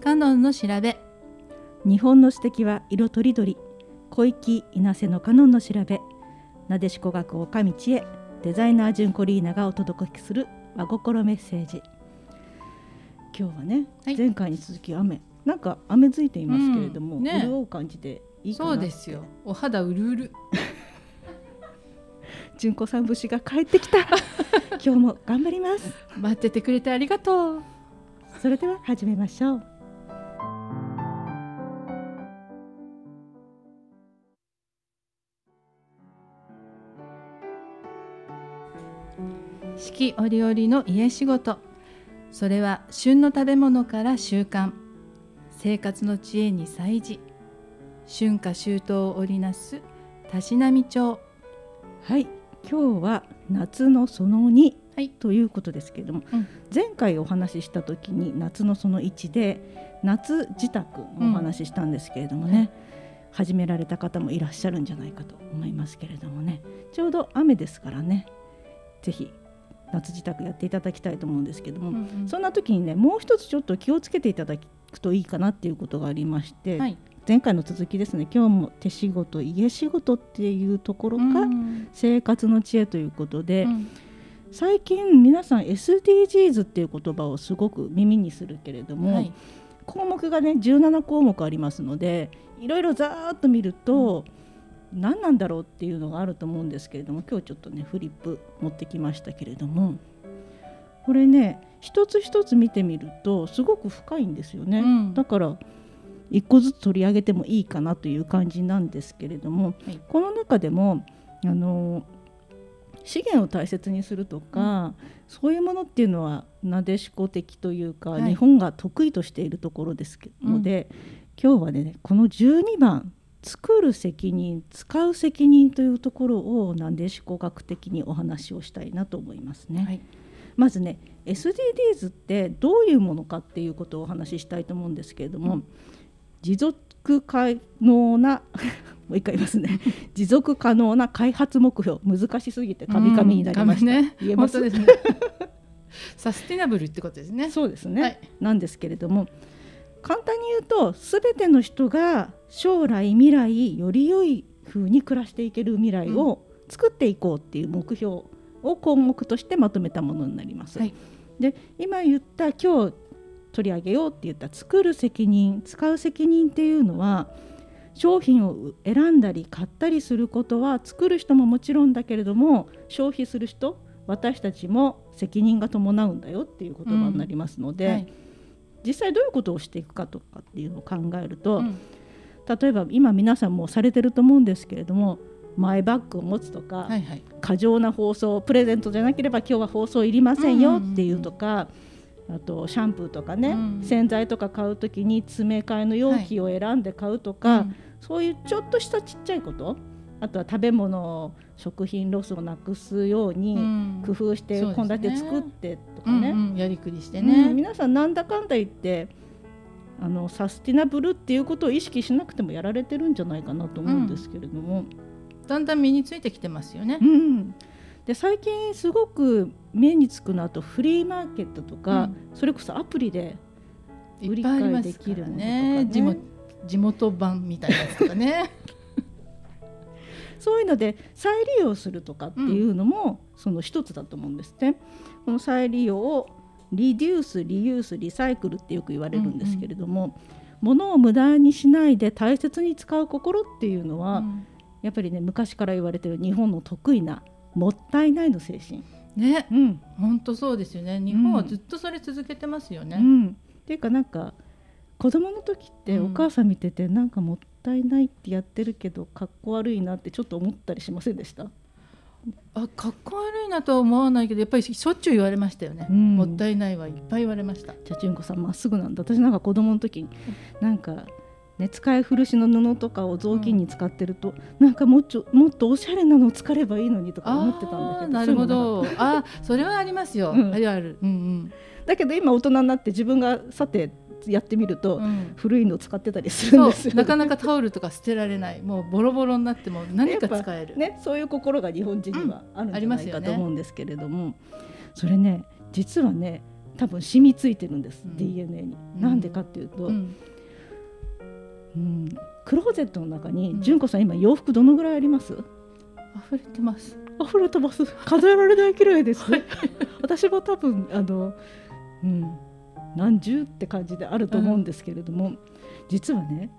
カノンの調べ。日本の素敵は色とりどり小池稲瀬のカノンの調べ。なでしこ学岡道へ。デザイナージュンコリーナがお届けする和心メッセージ。今日はね、はい。前回に続き雨。なんか雨づいていますけれども、うん。ね。潤う感じでいいかなそうですよ。お肌うるうる。純子さん節が帰ってきた。今日も頑張ります。待っててくれてありがとう。それでは始めましょう季折々の家仕事。それは旬の食べ物から習慣生活の知恵に祭事。春夏秋冬を織りなすたしなみ帳はい。今日は夏のその2はい。ということですけれども、うん。前回お話しした時に夏のその1で夏自宅のお話ししたんですけれどもね、始められた方もいらっしゃるんじゃないかと思いますけれどもねちょうど雨ですからねぜひ夏自宅やっていただきたいと思うんですけども、うんそんな時にねもう一つちょっと気をつけていただくといいかなっていうことがありまして、はい。前回の続きですね今日も手仕事家仕事っていうところか、うん。生活の知恵ということで、うん。最近皆さん SDGs っていう言葉をすごく耳にするけれども、はい。項目がね17項目ありますのでいろいろざーっと見ると、何なんだろうっていうのがあると思うんですけれども今日ちょっとねフリップ持ってきましたけれどもこれね一つ一つ見てみるとすごく深いんですよね。うん。だから一個ずつ取り上げてもいいかなという感じなんですけれども、はい。この中でもあの資源を大切にするとか、そういうものっていうのはなでしこ的というか、はい。日本が得意としているところですけので、今日はねこの12番「作る責任使う責任」というところをなでしこ学的にお話をしたいなと思いますね。はい。まずね SDGs ってどういうものかっていうことをお話ししたいと思うんですけれども、うん。持続可能な もう一回言いますね。持続可能な開発目標。難しすぎてカミカミになりました、うん。ね。言えます？ね。サスティナブルってことですね。そうですね、はい。なんですけれども簡単に言うと全ての人が将来未来より良い風に暮らしていける未来を作っていこうっていう目標を項目としてまとめたものになります。はい。で今言った今日取り上げようって言った作る責任使う責任っていうのは商品を選んだり買ったりすることは作る人ももちろんだけれども消費する人私たちも責任が伴うんだよっていう言葉になりますので、はい実際どういうことをしていくかとかっていうのを考えると、うん。例えば今皆さんもされてると思うんですけれどもマイバッグを持つとか、はいはい。過剰な包装プレゼントじゃなければ今日は包装いりませんよっていうとか、あとシャンプーとかね、うん。洗剤とか買う時に詰め替えの容器を選んで買うとか、うんそういうちょっとしたちっちゃいことあとは食べ物食品ロスをなくすようにうん。工夫して献立作ってとかね、うんうんやりくりしてうんね、皆さんなんだかんだ言ってあのサスティナブルっていうことを意識しなくてもやられてるんじゃないかなと思うんですけれども、だんだん身についてきてますよねう。んで最近すごく目につくのはあとフリーマーケットとか、うそれこそアプリで売り買いできるものとかね。ね地元地元版みたいなやつとかね。そういうので再利用するとかっていうのも、その一つだと思うんですね。この再利用をリデュースリユースリサイクルってよく言われるんですけれども、物を無駄にしないで大切に使う心っていうのは、うん。やっぱりね昔から言われてる日本の得意なもったいないの精神。ね、うん。本当そうですよね。日本はずっとそれ続けてますよね。うん、っていうかなんか子供の時ってうん。お母さん見ててなんかもったいないってやってるけどかっこ悪いなってちょっと思ったりしませんでした？あ、かっこ悪いなとは思わないけど、やっぱりしょっちゅう言われましたよね。うんもったいないはいっぱい言われました。じゃあ純子さんまっすぐなんだ私なんか子供の時になんか、ね、使い古しの布とかを雑巾に使ってると、なんかもっともっとおしゃれなのを使えばいいのにとか思ってたんだけどなるほど。あ、それはありますよ。うんあるある。うんだけど今大人になって自分がさてやってみると、古いのを使ってたりするんですよ、なかなかタオルとか捨てられない。もうボロボロになっても何か使える、ね、そういう心が日本人にはあるんじゃないかと思うんですけれども、それね実はね多分染みついてるんです、うん。DNA に。うん。なんでかっていうと、ううんんクローゼットの中に、うん。純子さん今洋服どのぐらいあります？溢れてます。溢れてます。数えられないくらいです。私も多分あの、うん、何十って感じであると思うんですけれども、実はね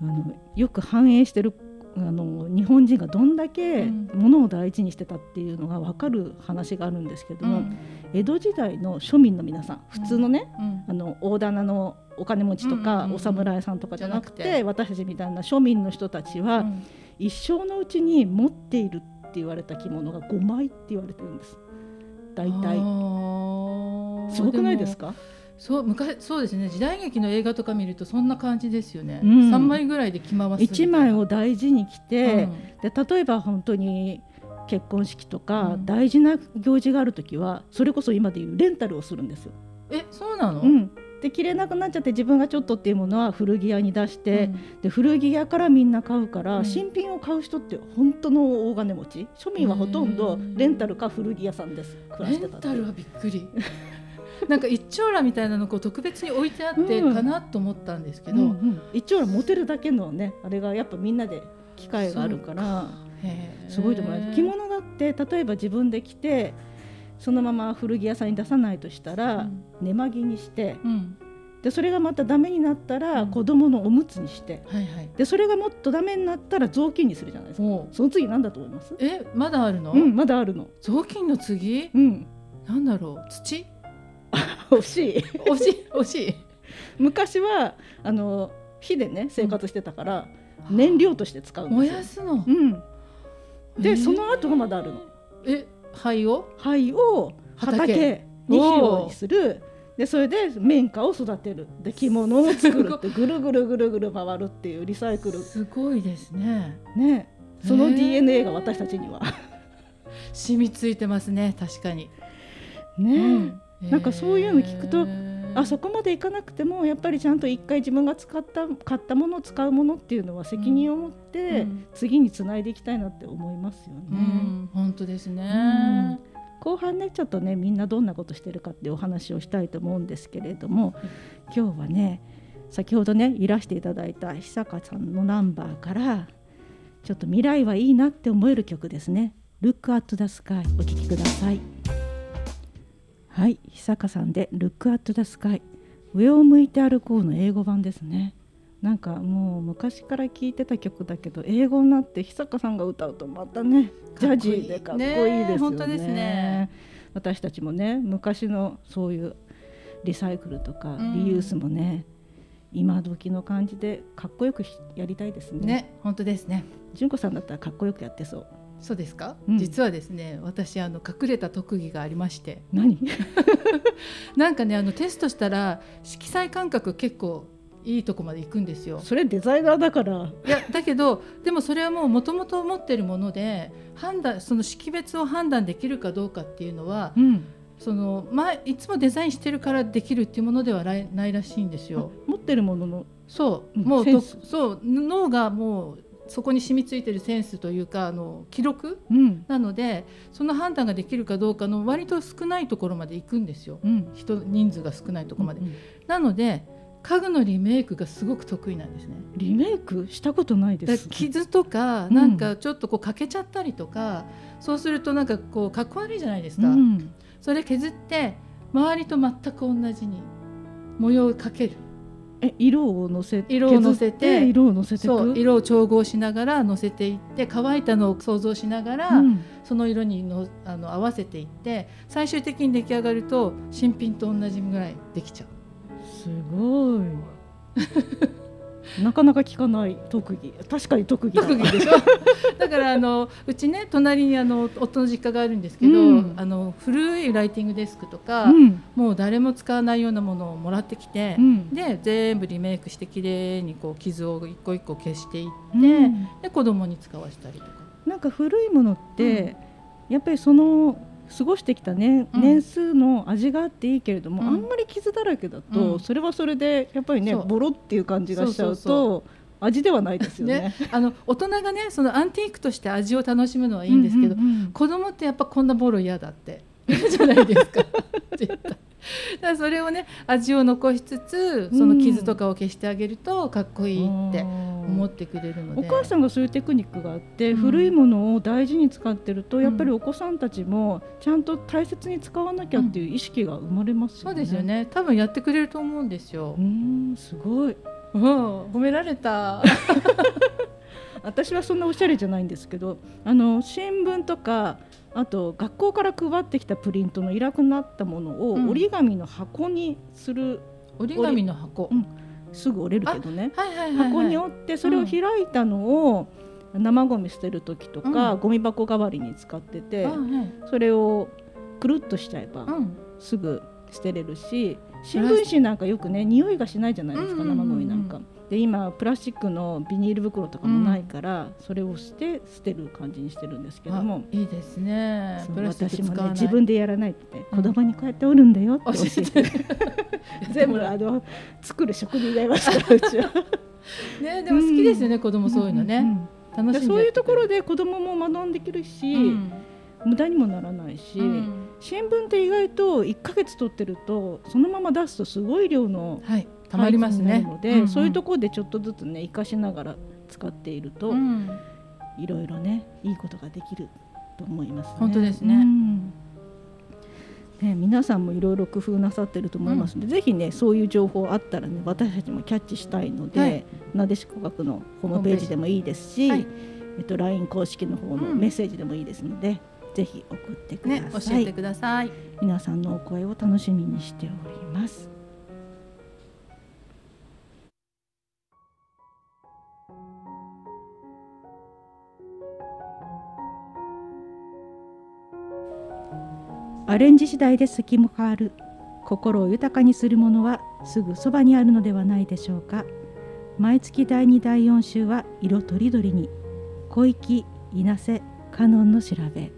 あのよく反映してるあの日本人がどんだけうん。物を大事にしてたっていうのが分かる話があるんですけども、うん。江戸時代の庶民の皆さん普通のね、うん。あの大棚のお金持ちとか、うんうんうん。うんお侍さんとかじゃなくて私たちみたいな庶民の人たちは、うん。一生のうちに持っているって言われた着物が5枚って言われてるんです。大体。すごくないですか？そう昔そうですね。時代劇の映画とか見るとそんな感じですよね、うん。三枚ぐらいで着回すみたい1な枚を大事に着て、うん。で例えば本当に結婚式とかうん。大事な行事がある時はそれこそ今でいうレンタルをするんですよ。えそうなの、うん、で着れなくなっちゃって自分がちょっとっていうものは古着屋に出して、うん。で古着屋からみんな買うから、うん。新品を買う人って本当の大金持ち？庶民はほとんどうん。レンタルか古着屋さんです。暮らレしてたって。ンタルはびっくり なんか一丁羅みたいなのこう特別に置いてあってうん。かなと思ったんですけど、うんうん。一応はモテるだけのねあれがやっぱみんなで機会があるから。すごいと思います。着物だって例えば自分で着てそのまま古着屋さんに出さないとしたら、うん。寝巻きにしてうん。でそれがまたダメになったら、うん。子供のおむつにしてはいはい。でそれがもっとダメになったら雑巾にするじゃないですか。その次何だと思います？えまだあるの、うんまだあるの。雑巾の次？うん。なんだろう？土？欲しい。惜しい惜しい。昔はあの火でね生活してたから、燃料として使うん燃ですよ。やすの？うん。で、えー。その後がまだあるの。え灰を？灰を畑畑。に肥料にする。でそれで綿花を育てる。で着物を作るってぐるぐるぐるぐる回るっていうリサイクル。すごいですね。ね。その DNA が私たちには。染みついてますね確かに、ね、うんなんかそういうの聞くとあそこまでいかなくてもやっぱりちゃんと一回自分が使った買ったものを使うものっていうのは責任を持って、うん。次につないでいきたいなって思いますよね。うん。本当ですね、後半ねちょっとねみんなどんなことしてるかっていうお話をしたいと思うんですけれども今日はね先ほどねいらしていただいた久香さんのナンバーからちょっと未来はいいなって思える曲ですね「Look at the Sky」お聴きくださいはい久香さんで「Look at the Sky」上を向いて歩こうの英語版ですね。なんかもう昔から聴いてた曲だけど英語になって久香さんが歌うとまたねジャジーでかっこいいですよね。ね。本当ですね。私たちもね昔のそういうリサイクルとかうん。リユースもね、今時の感じでかっこよくやりたいですね。ね本当ですね。純子さんだったらかっこよくやってそう。そうですか、うん実はですね私あの隠れた特技がありまして何？なんかねあのテストしたら色彩感覚結構いいとこまで行くんですよそれデザイナーだから。いやだけどでもそれはもうもともと持ってるもので判断その識別を判断できるかどうかっていうのはうん。その、まあ、いつもデザインしてるからできるっていうものではないらしいんですよ。持ってるもののそう、うんもうそう脳がもうそこに染みついてるセンスというかあの記録うんなのでその判断ができるかどうかの割と少ないところまで行くんですようん。人人数が少ないところまで。うんなので家具のリメイクがすごく得意なんですね。リメイク？したことないでだす。傷とかうんなんかちょっとこう欠けちゃったりとか、そうするとなんかこうかっこ悪いじゃないですか、うん。それ削って周りと全く同じに模様をかけるえ色を乗せ色を乗せて色を乗せて色を調合しながら乗せていって乾いたのを想像しながら、うんその色にのあの合わせていって最終的に出来上がると新品と同じぐらいできちゃう。すごい。なかなか聞かない特技。確かに特技だ。特技でしょ？だからあのうちね隣にあの夫の実家があるんですけど、うんあの古いライティングデスクとか、うん。もう誰も使わないようなものをもらってきてう、ん。で全部リメイクしてきれいにこう傷を一個一個消していって、うんで子供に使わせたりとか。なんか古いものって、やっぱりその過ごしてきた年,、うん。年数の味があっていいけれども、うん。あんまり傷だらけだと、うん。それはそれでやっぱりねボロっていう感じがしちゃうと味ではないですよね。ね、あの大人がねそのアンティークとして味を楽しむのはいいんですけど、うんうんうん子供ってやっぱこんなボロ嫌だって言う じゃないですか。絶対 だからそれをね味を残しつつその傷とかを消してあげるとかっこいいって思ってくれるので、お母さんがそういうテクニックがあって、うん、古いものを大事に使ってるとやっぱりお子さんたちもちゃんと大切に使わなきゃっていう意識が生まれますよね、そうですよね。多分やってくれると思うんですよ。うんすごい、うん、褒められた 私はそんなおしゃれじゃないんですけどあの新聞とかあと学校から配ってきたプリントのいらくなったものを折り紙の箱にする、うん、折り紙の箱、うん、すぐ折れるけどね、はいはいはいはい、箱に折ってそれを開いたのを、生ゴミ捨てる時とか、うん、ゴミ箱代わりに使ってて、それをくるっとしちゃえば、すぐ捨てれるし新聞紙なんかよくね匂いがしないじゃないですか、生ゴミなんか。で今プラスチックのビニール袋とかもないから、うん、それをして捨てる感じにしてるんですけども。いいですね。私もね自分でやらないって、子供にこうやって折るんだよって教えて。全部あの作る職人がいますからうちは。ねでも好きですよね、うん、子供そういうのね、うん、楽しそういうところで子供も学んできるし、無駄にもならないし、新聞って意外と1か月取ってるとそのまま出すとすごい量の、はいたまりますね。ので、うんうん、そういうところでちょっとずつね生かしながら使っていると、うん、いろいろねいいことができると思います、ね、本当ですね。うん。ね、皆さんもいろいろ工夫なさってると思いますので、うん、ぜひねそういう情報あったらね私たちもキャッチしたいので、はい、なでしこ学のホームページでもいいですし、はい、えっと LINE 公式の方のメッセージでもいいですので、うん、ぜひ送ってください、ね、教えてください。皆さんのお声を楽しみにしておりますアレンジ次第で隙も変わる。心を豊かにするものはすぐそばにあるのではないでしょうか。毎月第2第4週は色とりどりに。小池稲瀬カノンの調べ。